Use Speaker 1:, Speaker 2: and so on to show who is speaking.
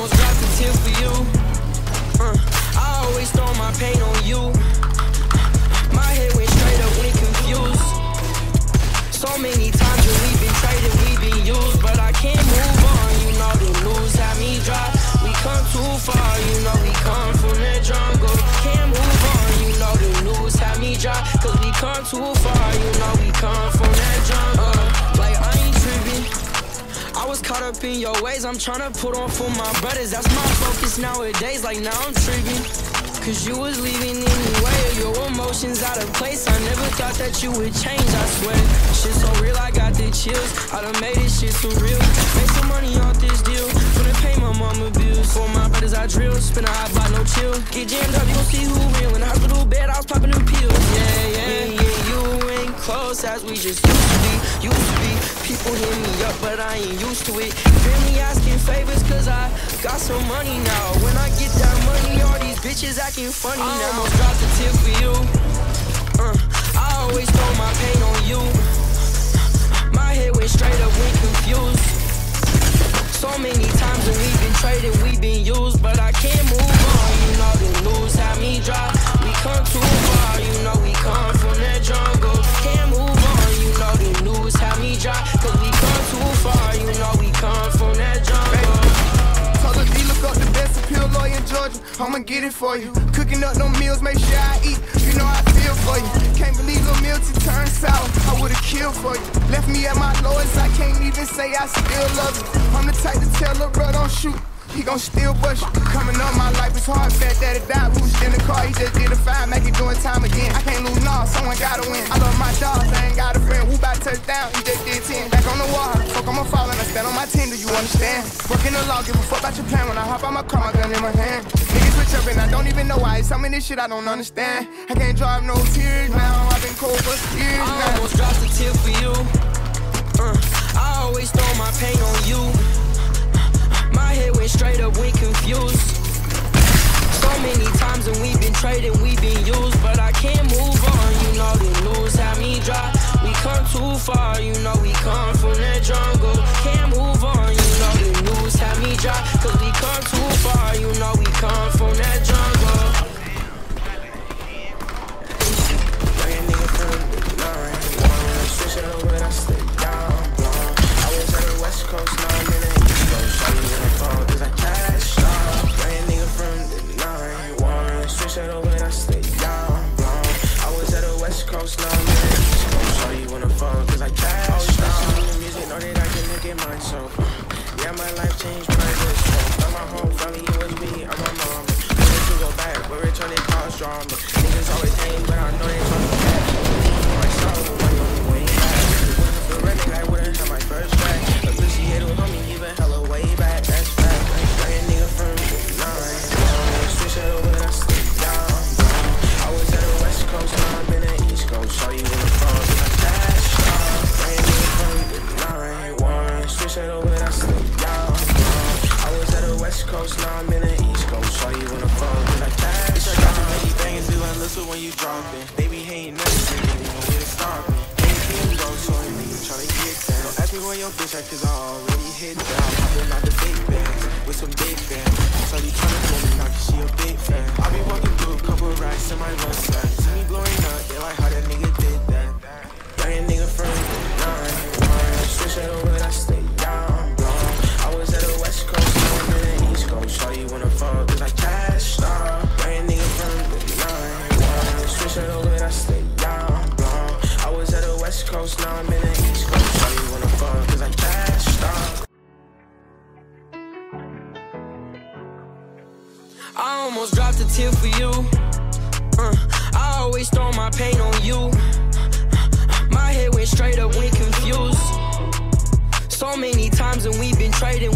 Speaker 1: almost dropped a tear for you. Uh, I always throw my pain on up in your ways, I'm tryna put on for my brothers. That's my focus nowadays, like now I'm tripping. Cause you was leaving anyway, your emotions out of place. I never thought that you would change, I swear. Shit so real, I got the chills. I done made this shit surreal. Make some money off this deal. Finna pay my mama bills. For my brothers, I drill. Spin a hot no chill. Get jammed up, you gon' see who real. In the hospital bed, I was popping them pills. Yeah, yeah, yeah. You ain't close as we just used to be. Used to be. People hit me up, but I ain't used to it. Family asking favors, cause I got some money now. When I get that money, all these bitches acting funny I now. almost dropped a tip for you. Uh, I always throw my pain on you. My head went straight up when confused. So many times when we've been traded, we've been used,
Speaker 2: I'ma get it for you. Cooking up no meals, make sure I eat. You know I feel for you. Can't believe a meal to turn sour. I would've killed for you. Left me at my lowest. I can't even say I still love you. I'm the type to tell a bro don't shoot. He gon' still bust you. Coming up, my life is hard. Fat daddy died, Who's in the car. He just did a five, make it doing time again. I can't lose, nah, someone gotta win. I love my dogs, I ain't got a friend. Who about to touch down? He just did 10. Back on the wall, fuck, I'ma On my 10. Do you understand? Working the law, give a fuck about your plan. When I hop out my car, my gun in my hand. Niggas switch up and I don't even know why. Some of this shit I don't understand. I can't drive no tears now. I've been cold for years now.
Speaker 1: I almost dropped a tear for you. Uh, I always throw my pain on you.
Speaker 3: Mine, so. Yeah, my life changed when I just spoke. My home family, was me, I'm my mama. Willing to go back, we're returning cause drama. Niggas always hate, but I know they you dropping? Baby, hating everything, you know where to stop me. Anything goes, so a nigga tryna get down. Don't ask me where your bitch at, cause I already hit down. Popping out the big bands with some big fans. So you tryna pull me now, cause she a big fan. I be walking through a couple racks in my run I almost dropped a tear for you. Uh, I always throw my pain on you.
Speaker 1: My head went straight up, went confused. So many times and we've been trading.